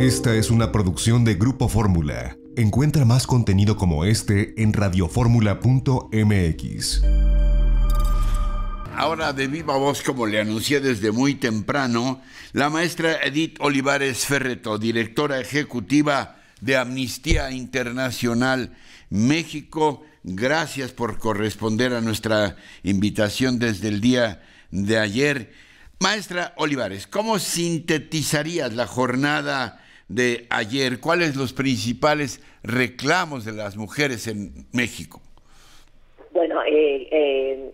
Esta es una producción de Grupo Fórmula. Encuentra más contenido como este en radioformula.mx. Ahora de viva voz, como le anuncié desde muy temprano, la maestra Edith Olivares Ferreto, directora ejecutiva de Amnistía Internacional México, gracias por corresponder a nuestra invitación desde el día de ayer. Maestra Olivares, ¿cómo sintetizarías la jornada de ayer? ¿Cuáles los principales reclamos de las mujeres en México? Bueno, eh, eh,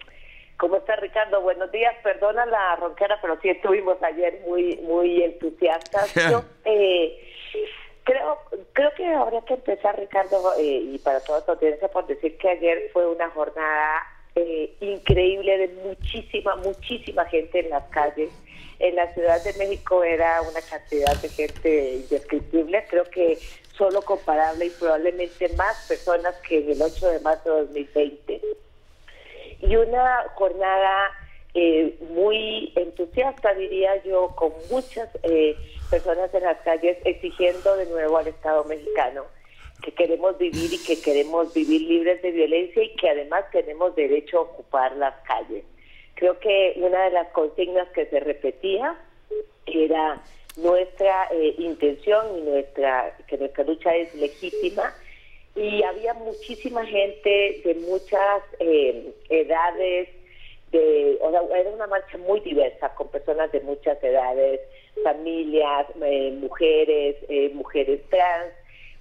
¿cómo está Ricardo? Buenos días, perdona la ronquera, pero sí estuvimos ayer muy muy entusiastas. Yo, eh, creo creo que habría que empezar, Ricardo, eh, y para toda tu audiencia, por decir que ayer fue una jornada eh, increíble de muchísima, muchísima gente en las calles. En la Ciudad de México era una cantidad de gente indescriptible, creo que solo comparable y probablemente más personas que en el 8 de marzo de 2020. Y una jornada eh, muy entusiasta, diría yo, con muchas eh, personas en las calles exigiendo de nuevo al Estado mexicano que queremos vivir y que queremos vivir libres de violencia y que además tenemos derecho a ocupar las calles. Creo que una de las consignas que se repetía era nuestra eh, intención y nuestra que nuestra lucha es legítima y había muchísima gente de muchas eh, edades de era una marcha muy diversa con personas de muchas edades familias eh, mujeres mujeres trans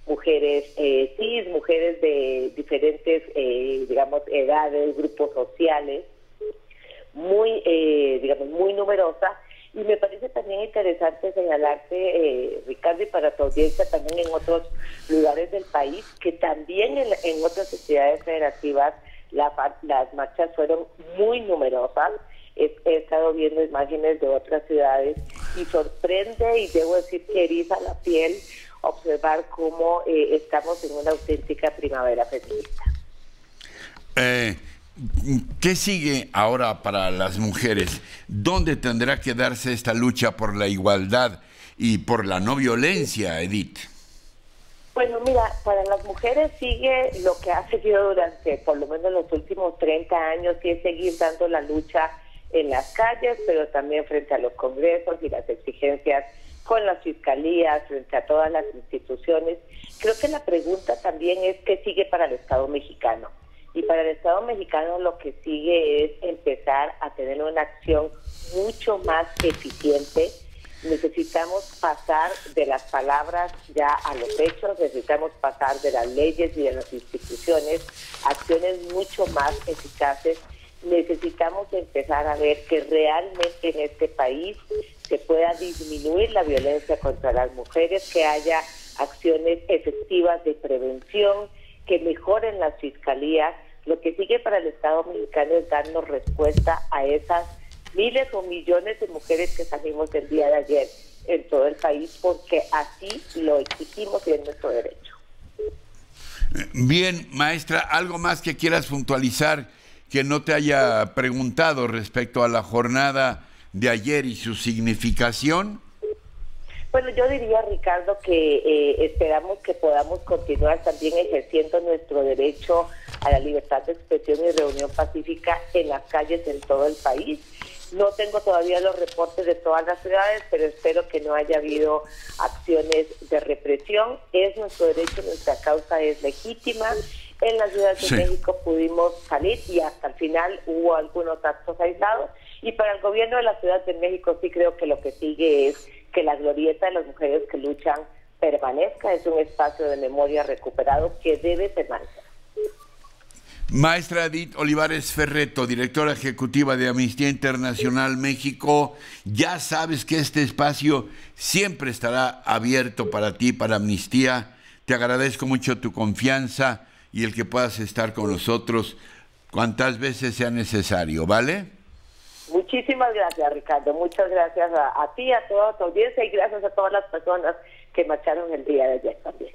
mujeres eh, cis, mujeres de diferentes, eh, digamos, edades, grupos sociales, muy, eh, digamos, muy numerosas. Y me parece también interesante señalarte, eh, Ricardo, y para tu audiencia también en otros lugares del país, que también en, en otras sociedades federativas las marchas fueron muy numerosas. He, he, estado viendo imágenes de otras ciudades y sorprende y debo decir que eriza la piel observar cómo eh, estamos en una auténtica primavera feminista. Eh, ¿Qué sigue ahora para las mujeres? ¿Dónde tendrá que darse esta lucha por la igualdad y por la no violencia, Edith? Bueno, mira, para las mujeres sigue lo que ha seguido durante por lo menos los últimos 30 años, y es seguir dando la lucha en las calles, pero también frente a los congresos y las exigencias con las fiscalías, frente a todas las instituciones. Creo que la pregunta también es qué sigue para el Estado mexicano. Y para el Estado mexicano lo que sigue es empezar a tener una acción mucho más eficiente. Necesitamos pasar de las palabras ya a los hechos, necesitamos pasar de las leyes y de las instituciones acciones mucho más eficaces. Necesitamos empezar a ver que realmente en este país se pueda disminuir la violencia contra las mujeres, que haya acciones efectivas de prevención, que mejoren las fiscalías. Lo que sigue para el Estado mexicano es darnos respuesta a esas miles o millones de mujeres que salimos el día de ayer en todo el país, porque así lo exigimos y es nuestro derecho. Bien, maestra, ¿algo más que quieras puntualizar que no te haya preguntado respecto a la jornada? De ayer y su significación? Bueno, yo diría, Ricardo, que eh, esperamos que podamos continuar también ejerciendo nuestro derecho a la libertad de expresión y reunión pacífica en las calles en todo el país. No tengo todavía los reportes de todas las ciudades, pero espero que no haya habido acciones de represión. Es nuestro derecho, nuestra causa es legítima. En la Ciudad de sí. México pudimos salir y hasta el final hubo algunos actos aislados y para el gobierno de la Ciudad de México sí creo que lo que sigue es que la glorieta de las mujeres que luchan permanezca, es un espacio de memoria recuperado que debe permanecer. Maestra Edith Olivares Ferreto, directora ejecutiva de Amnistía Internacional México, ya sabes que este espacio siempre estará abierto para ti, para Amnistía. Te agradezco mucho tu confianza y el que puedas estar con nosotros cuantas veces sea necesario, ¿vale? Muchísimas gracias, Ricardo. Muchas gracias a, a, ti, a toda tu audiencia y gracias a todas las personas que marcharon el día de ayer también.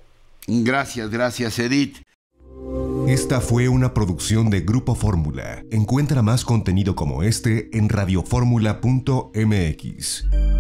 Gracias, gracias, Edith. Esta fue una producción de Grupo Fórmula. Encuentra más contenido como este en radioformula.mx.